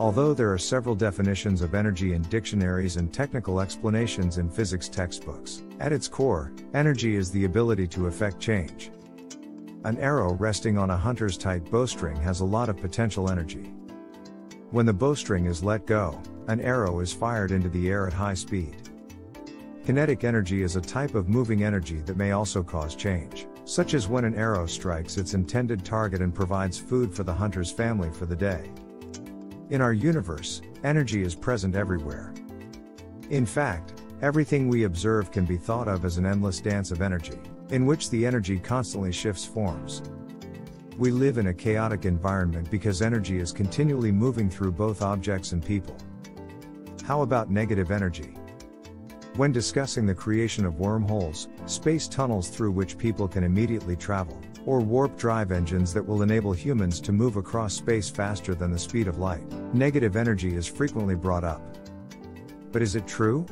Although there are several definitions of energy in dictionaries and technical explanations in physics textbooks, at its core, energy is the ability to effect change. An arrow resting on a hunter's tight bowstring has a lot of potential energy. When the bowstring is let go, an arrow is fired into the air at high speed. Kinetic energy is a type of moving energy that may also cause change, such as when an arrow strikes its intended target and provides food for the hunter's family for the day. In our universe, energy is present everywhere. In fact, everything we observe can be thought of as an endless dance of energy, in which the energy constantly shifts forms. We live in a chaotic environment because energy is continually moving through both objects and people. How about negative energy? When discussing the creation of wormholes, space tunnels through which people can immediately travel, or warp drive engines that will enable humans to move across space faster than the speed of light. Negative energy is frequently brought up. But is it true?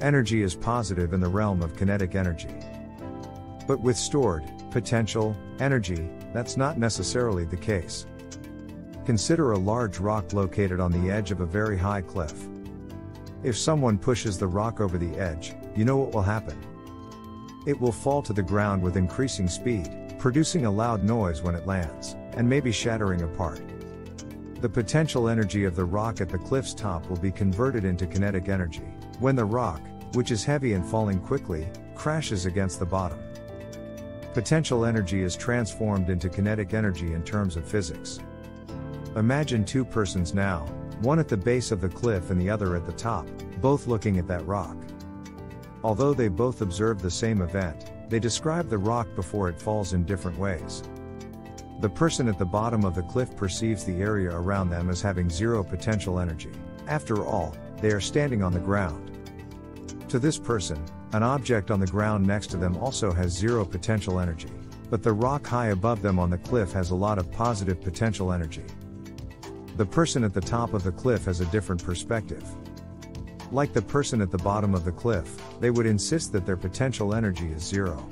Energy is positive in the realm of kinetic energy. But with stored, potential, energy, that's not necessarily the case. Consider a large rock located on the edge of a very high cliff. If someone pushes the rock over the edge, you know what will happen. It will fall to the ground with increasing speed, producing a loud noise when it lands, and maybe shattering apart. The potential energy of the rock at the cliff's top will be converted into kinetic energy, when the rock, which is heavy and falling quickly, crashes against the bottom. Potential energy is transformed into kinetic energy in terms of physics. Imagine two persons now, one at the base of the cliff and the other at the top, both looking at that rock. Although they both observe the same event, they describe the rock before it falls in different ways. The person at the bottom of the cliff perceives the area around them as having zero potential energy. After all, they are standing on the ground. To this person, an object on the ground next to them also has zero potential energy. But the rock high above them on the cliff has a lot of positive potential energy. The person at the top of the cliff has a different perspective. Like the person at the bottom of the cliff, they would insist that their potential energy is zero.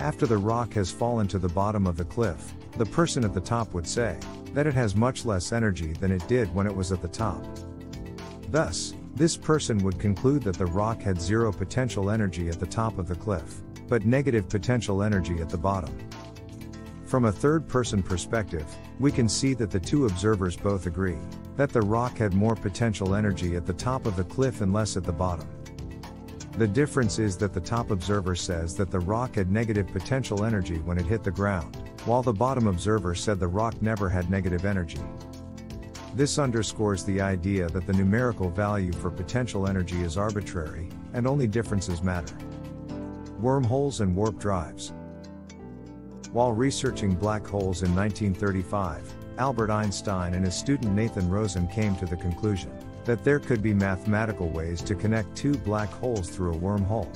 After the rock has fallen to the bottom of the cliff, the person at the top would say that it has much less energy than it did when it was at the top. Thus, this person would conclude that the rock had zero potential energy at the top of the cliff, but negative potential energy at the bottom. From a third person perspective, we can see that the two observers both agree that the rock had more potential energy at the top of the cliff and less at the bottom. The difference is that the top observer says that the rock had negative potential energy when it hit the ground, while the bottom observer said the rock never had negative energy. This underscores the idea that the numerical value for potential energy is arbitrary, and only differences matter. Wormholes and warp drives. While researching black holes in 1935, Albert Einstein and his student Nathan Rosen came to the conclusion that there could be mathematical ways to connect two black holes through a wormhole.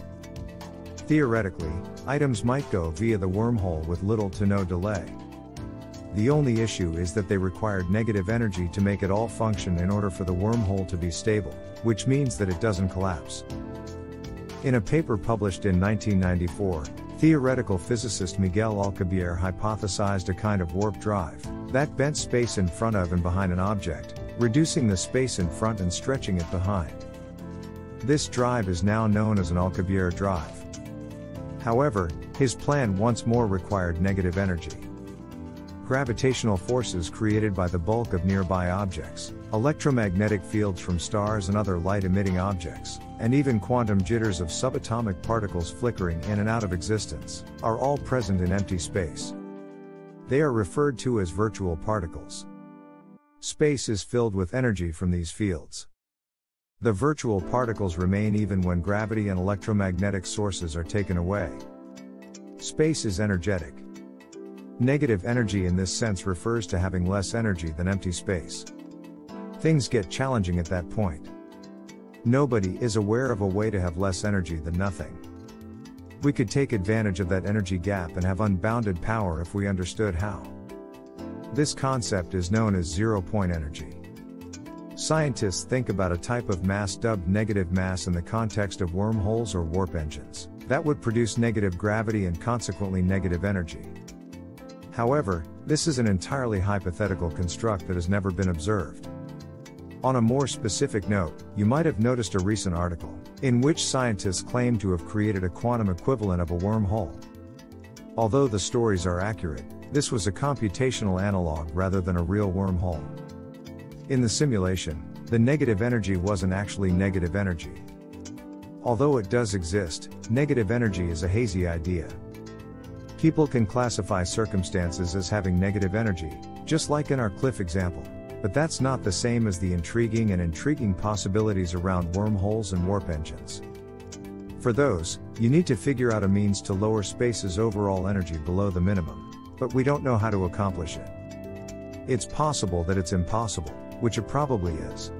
Theoretically, items might go via the wormhole with little to no delay. The only issue is that they required negative energy to make it all function in order for the wormhole to be stable, which means that it doesn't collapse. In a paper published in 1994, theoretical physicist Miguel Alcubierre hypothesized a kind of warp drive that bent space in front of and behind an object, reducing the space in front and stretching it behind. This drive is now known as an Alcubierre drive. However, his plan once more required negative energy. Gravitational forces created by the bulk of nearby objects, electromagnetic fields from stars and other light emitting objects, and even quantum jitters of subatomic particles flickering in and out of existence, are all present in empty space. They are referred to as virtual particles. Space is filled with energy from these fields. The virtual particles remain even when gravity and electromagnetic sources are taken away. Space is energetic. Negative energy in this sense refers to having less energy than empty space. Things get challenging at that point. Nobody is aware of a way to have less energy than nothing. We could take advantage of that energy gap and have unbounded power if we understood how. This concept is known as zero point energy. Scientists think about a type of mass dubbed negative mass in the context of wormholes or warp engines, that would produce negative gravity and consequently negative energy. However, this is an entirely hypothetical construct that has never been observed. On a more specific note, you might have noticed a recent article, in which scientists claim to have created a quantum equivalent of a wormhole. Although the stories are accurate, this was a computational analog rather than a real wormhole. In the simulation, the negative energy wasn't actually negative energy. Although it does exist, negative energy is a hazy idea. People can classify circumstances as having negative energy, just like in our cliff example. But that's not the same as the intriguing and intriguing possibilities around wormholes and warp engines. For those, you need to figure out a means to lower space's overall energy below the minimum. But we don't know how to accomplish it. It's possible that it's impossible, which it probably is.